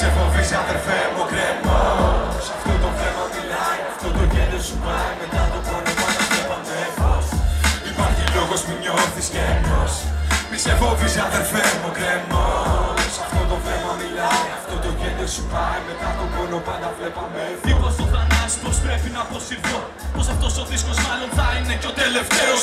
Σε φοβείς αδερφέ μου κρέμος Αυτό το βλέμμα μιλάει, αυτό το γέλιο σου πάει. Μετά το πόνο πάντα βλέπαμε φως Υπάρχει λόγος που νιώθεις γένος Μη σε φοβείς αδερφέ μου κρέμος Αυτό το βλέμμα μιλάει, αυτό το γέλιο σου πάει. Μετά το πόνο πάντα βλέπαμε φως Είπα στο θανάσι πως πρέπει να αποσυρθώ. Πως αυτός ο δίσκος μάλλον θα είναι και ο τελευταίος.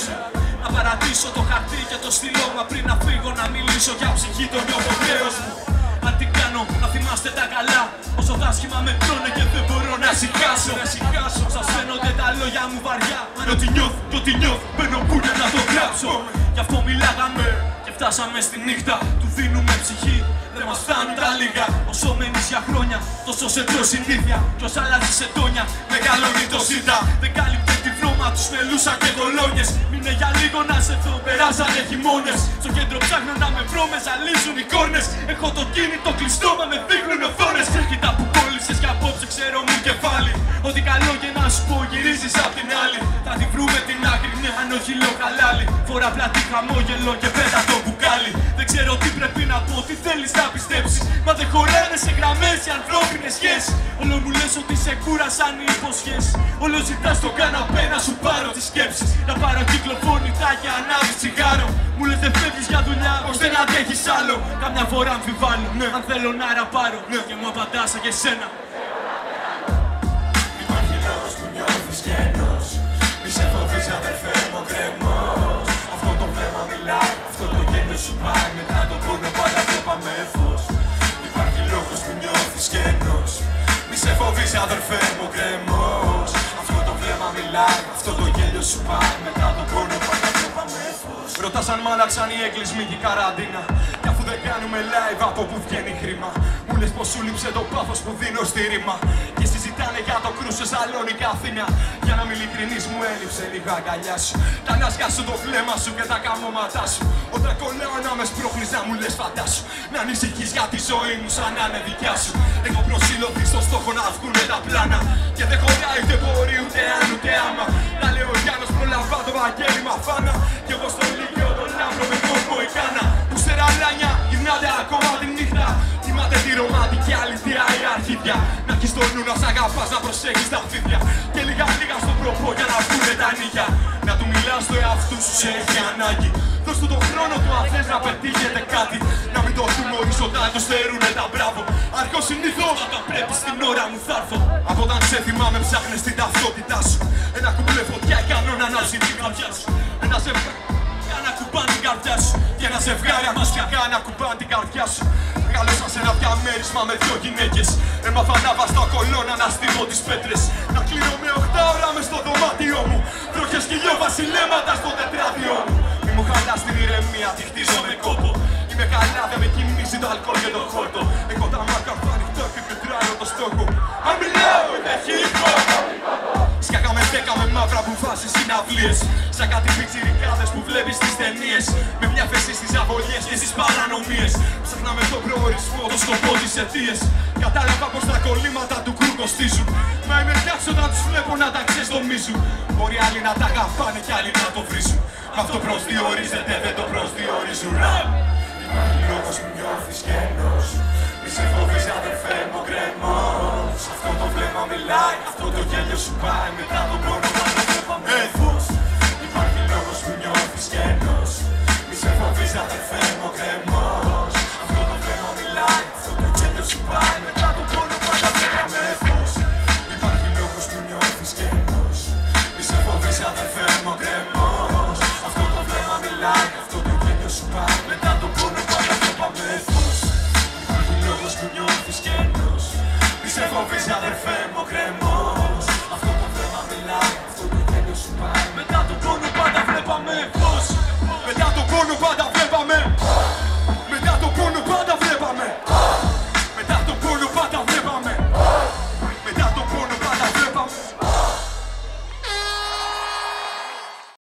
Να παρατήσω το χαρτί και το στυλό Μα πριν να φύγω να μιλήσω για ψυχή το νιώθω χρέος μου Αν τι κάνω να θυμάστε τα καλά. Όσο τα άσχημα με τρώνε και δεν μπορώ να σηκάσω. Να σηκάσω Σας φαίνονται τα λόγια μου βαριά. Μα είναι ότι νιώθω και ότι νιώθω Μπαίνω που είναι να το γράψω. Γι' αυτό μιλάγαμε. και φτάσαμε στη νύχτα Του δίνουμε ψυχή. Δεν μας φτάνουν τα λίγα. Όσο μένεις για χρόνια τόσο σε τρως συνήθεια. Κι ως αλλάζει σε τόνια μεγαλώνει το ζήτα. Δεν κάλυπτε τη βρώμα τους μελούσα και κολόνιες. Μείνε για λίγο να σε δω περάσανε χειμώνες. Στο κέντρο ψάχνω να με βρω με ζαλίζουν οι κόρνες Έχω το κίνητο κλειστό μα με δείχνουν οθόνες. Κοίτα που κόλλησες και απόψε ξέρω μου κεφάλι. Ότι καλό και να σου πω γυρίζεις απ' την άλλη. Θα τη βρούμε την άκρη ναι αν όχι λέω χαλάλι Φορά πλατή χαμόγελο και πέτα το μπουκάλι Δεν ξέρω τι πρέπει να πω, τι θέλεις να πιστέψεις. Μα δεν χωράνε σε γραμμές οι ανθρώπινες σχέσεις. Όλο μου λες ότι σε κούρασαν οι υποσχέσεις. Όλο ζητάς το καναπέ να σου πάρω τις σκέψεις. Να πάρω κυκλοφώνητα και ανάβεις τσιγάρο Μου λες δεν φεύγεις για δουλειά, πως δεν αντέχεις άλλο. Καμιά φορά αμφιβάλλω, ναι, αν θέλω να ραπάρω ναι. Και μου απαντάς σαν και σένα πάει Μετά το πόνο πάντα βλέπαμε φως. Υπάρχει λόγος που νιώθεις γένος Μη σε φοβείς αδερφέ μου κρέμος Αυτό το βλέμμα μιλάει, αυτό το γέλιο σου πάει. Μετά το πόνο πάντα βλέπαμε φως. Ρωτάς αν μ' άλλαξαν οι εγκλισμοί και η καραντίνα. Κι αφού δεν κάνουμε live από που βγαίνει χρήμα; Μου λες πως σου λείψε το πάθος που δίνω στη ρήμα. Και συζητάνε για το κρούσο Σαλόνικα Αθήνα. Για να μην ειλικρινής μου έλειψε λίγο αγκαλιά σου. Τα νάσια σου, το βλέμμα σου και τα καμώματά σου. Όταν κολλάω να με σπρώχνεις να μου λες φαντάσου Να ανησυχείς για τη ζωή μου σαν να είναι δικιά σου. Έχω προσήλωθει στο στόχο να βγουνε τα πλάνα. Και δεν χωράει ούτε μπορεί ούτε αν ούτε άμα. Να λέω ο Γιάννος προλαβά το Βαγγέλη φάνα. Κι αγαπάς, να προσέχεις τα φίδια. Και λίγα λίγα στον προπό για να βγουνε τα νύχια. Να του μιλάς στο εαυτού σου σε έχει ανάγκη. Δώσ' του τον χρόνο του αν θες να πετύχετε κάτι. Να μην το δούμε οριζοντά, το στερούνε τα μπράβο. Αρχό συνήθως όταν πρέπει στην ώρα μου θα έρθω. Από όταν σε θυμάμαι ψάχνες την ταυτότητά σου. Ένα κουμπλέ φωτιά κάνω να ανάψει την καρδιά σου. Ένα ζευγάρι Και ένα ζευγάρι αμασιακά να κουμπάνε την καρδιά σου. Μεγάλωσα σε ένα διαμέρισμα με δυο γυναίκες. Έμαθα να βάζω τα κολόνα να στείλω τις πέτρες. Να κλείνω με οχτά ώρα μες στο δωμάτιό μου. Βροχές και γιο βασιλέματα στο τετράδιό μου. Μη μου χαλάς την ηρεμία, τη χτίζω με κόπο. Είμαι καλά, δεν με κινήσει το αλκοόλ και το χόρτο. Έχω τα μάτια που ανοιχτό και πετράρω το στόχο μαύρα που βάζεις συναυλίες Σαν κάτι πιτσιρικάδες που βλέπεις στις ταινίες. Με μια θέση στις αβολιές και στις παρανομίες. Ψάχναμε τον προορισμό, το σκοπό, τις αιτίες Κατάλαβα πως τα κολλήματα του κρού κοστίζουν. Μα είμαι κάτω όταν τους βλέπω να τα ξεστομίζουν. Μπορεί άλλοι να τα αγαπάνε και άλλοι να το βρίζουν. Μ' αυτό προσδιορίζεται, δεν το προσδιορίζουν. Ραμ! Υπάρχει λόγος που νιώθεις γένος Μη σε φοβείς αδερφέ μου γκρέμος. Αυτό το βλέμμα μιλάει, αυτό το γέλιο σου πάει Μετά τον πόνο φοβείς αδερφέ μου κρεμός. Αυτό το βλέμμα μιλάει, αυτό το τέλειος σου πάει. Μετά τον κόνο πάντα βλέπαμε φως. Μετά τον κόνο πάντα